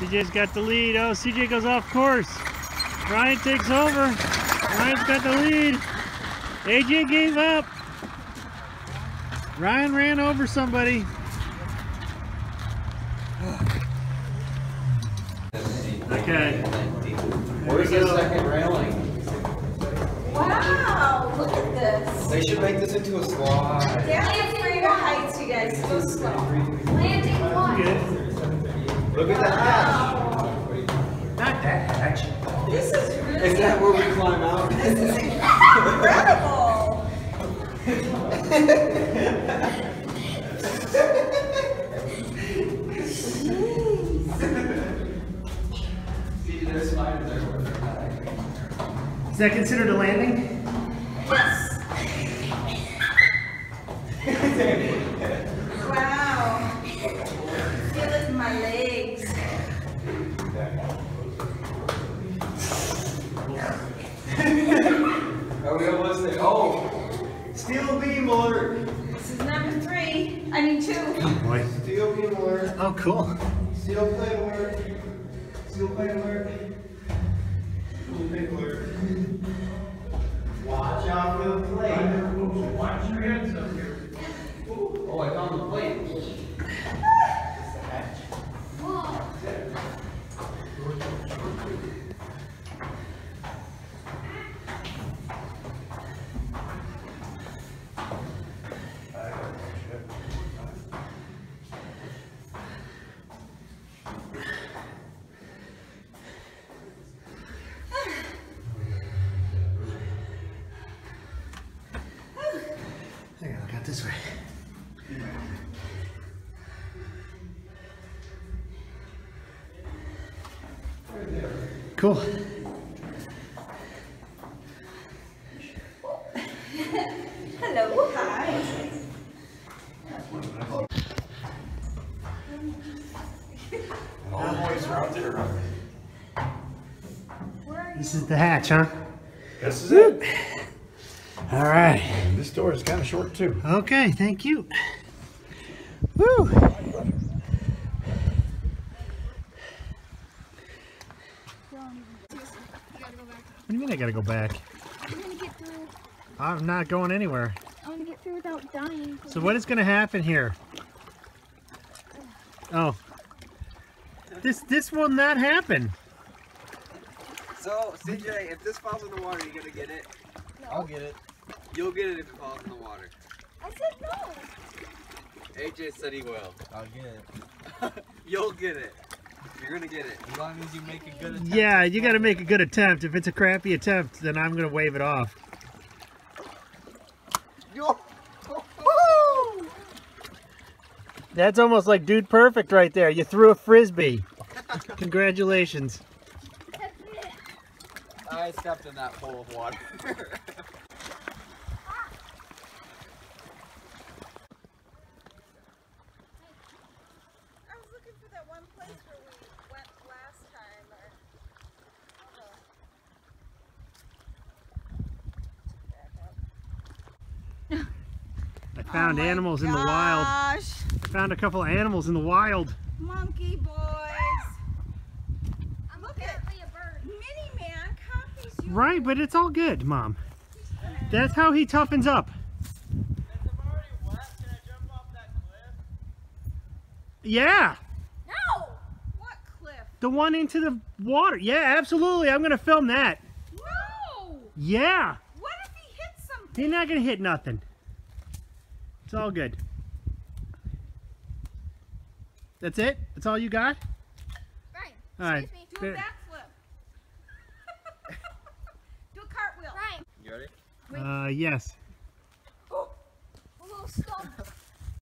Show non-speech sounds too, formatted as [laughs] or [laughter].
CJ's got the lead. Oh, CJ goes off course. Ryan takes over. Ryan's got the lead. AJ gave up. Ryan ran over somebody. Okay. Where's the second railing? Wow, look at this. They should make this into a squad. Down at Freedom Heights, you guys, go slow. Landing one. Look at that hatch. Not that hatch. This is really Is that where we climb out? [laughs] This is incredible. Is that considered a landing? Yes. [laughs] Are we almost there? Oh, steel beam alert. This is number three. I mean two. Oh, Boy. Steel beam alert. Oh, cool. Steel plate alert. Steel plate alert. Steel plate alert. Out this way. Cool. Hello. Hi. All the boys are out there. This is the hatch, huh? This is it. All right. This door is kind of short too. Okay, thank you. Woo! What do you mean I gotta go back? I'm gonna get through. I'm not going anywhere. I'm gonna get through without dying. So what is gonna happen here? Oh. This this will not happen. So, CJ, if this falls in the water, you gonna get it? I'll get it. You'll get it if it falls in the water. I said no. AJ said he will. I'll get it. [laughs] You'll get it. You're gonna get it. As long as you make a good attempt. Yeah, you gotta make a good attempt. If it's a crappy attempt, then I'm gonna wave it off. [laughs] That's almost like dude perfect right there. You threw a frisbee. [laughs] Congratulations. I stepped in that pool of water. I was looking for that one place where we went last time. Or... I uh-huh. found oh animals in the wild. I found a couple of animals in the wild. monkey boys. I'm Look at- a bird. Mini man copies you. Right, but it's all good, Mom. That's how he toughens up. Yeah, No. What cliff? The one into the water. Yeah, absolutely. I'm going to film that. No! Yeah. What if he hits something? He's not going to hit nothing. It's all good. That's it? That's all you got? Right. All right. Excuse me. Do a backflip. [laughs] Do a cartwheel. Right. You ready? Uh, yes. Oh, a little stump.